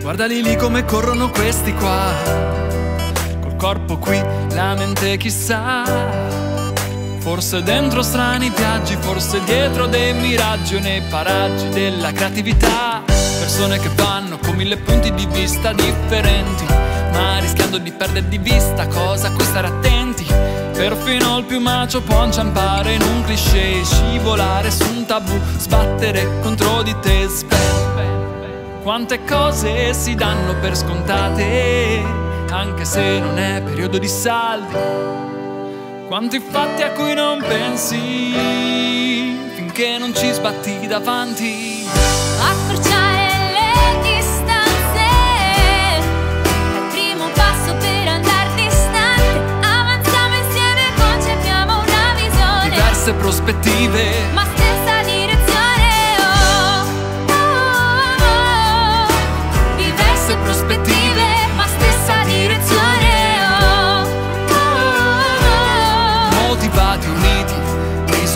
Guardali lì come corrono questi qua, col corpo qui, la mente chissà. Forse dentro strani viaggi, forse dietro dei miraggi o nei paraggi della creatività. Persone che vanno con mille punti di vista differenti, ma rischiando di perdere di vista cosa a cui stare attenti. Perfino il più macio può inciampare in un cliché, scivolare su un tabù, sbattere contro di te. Spam. Quante cose si danno per scontate, anche se non è periodo di saldi. Quanti fatti a cui non pensi finché non ci sbatti davanti. Accorciare le distanze è il primo passo per andare distante. Avanziamo insieme, concepiamo una visione. Diverse prospettive. Ma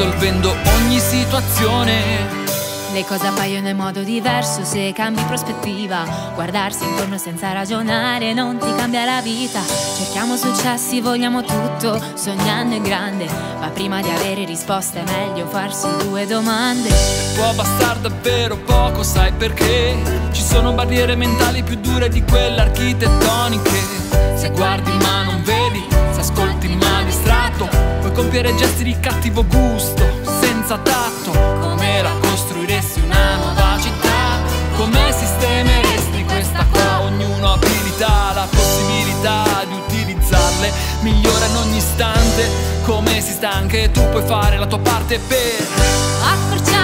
risolvendo ogni situazione. Le cose appaiono in modo diverso se cambi prospettiva. Guardarsi intorno senza ragionare non ti cambia la vita. Cerchiamo successi, vogliamo tutto, sognando in grande. Ma prima di avere risposte è meglio farsi due domande. Può bastare davvero poco, sai perché? Ci sono barriere mentali più dure di quelle architettoniche. Se guardi ma non vedi, distratto, puoi compiere gesti di cattivo gusto, senza tatto. Come la costruiresti una nuova città? Come sistemeresti questa qua? Ognuno abilità, la possibilità di utilizzarle, migliora in ogni istante. Come si sta anche tu puoi fare la tua parte per Accorciare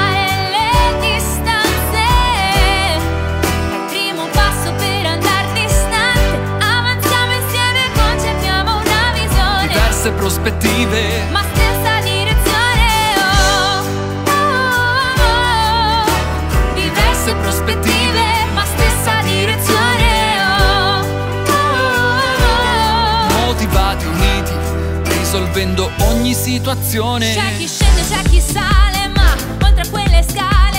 diverse prospettive. Ma stessa direzione. Oh, oh, oh, oh. Diverse prospettive, ma stessa direzione. Oh, oh, oh, oh. motivati, uniti, risolvendo ogni situazione. C'è chi scende, c'è chi sale, ma oltre a quelle scale,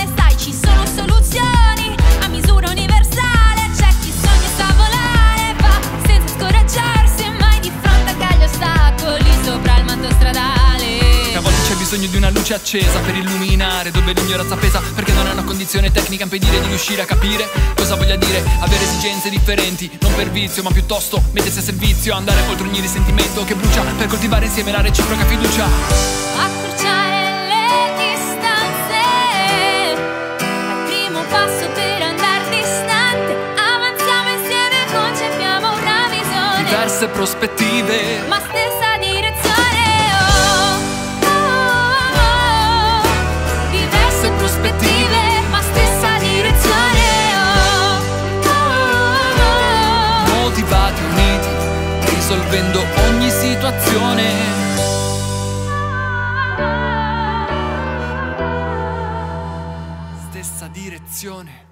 luce accesa per illuminare dove l'ignoranza pesa, perché non è una condizione tecnica impedire di riuscire a capire cosa voglia dire avere esigenze differenti, non per vizio, ma piuttosto mettersi a servizio, andare oltre ogni risentimento che brucia per coltivare insieme la reciproca fiducia. Accorciare le distanze è il primo passo per andare distante. Avanziamo insieme, concepiamo una visione. Diverse prospettive. ma risolvendo ogni situazione. Stessa direzione.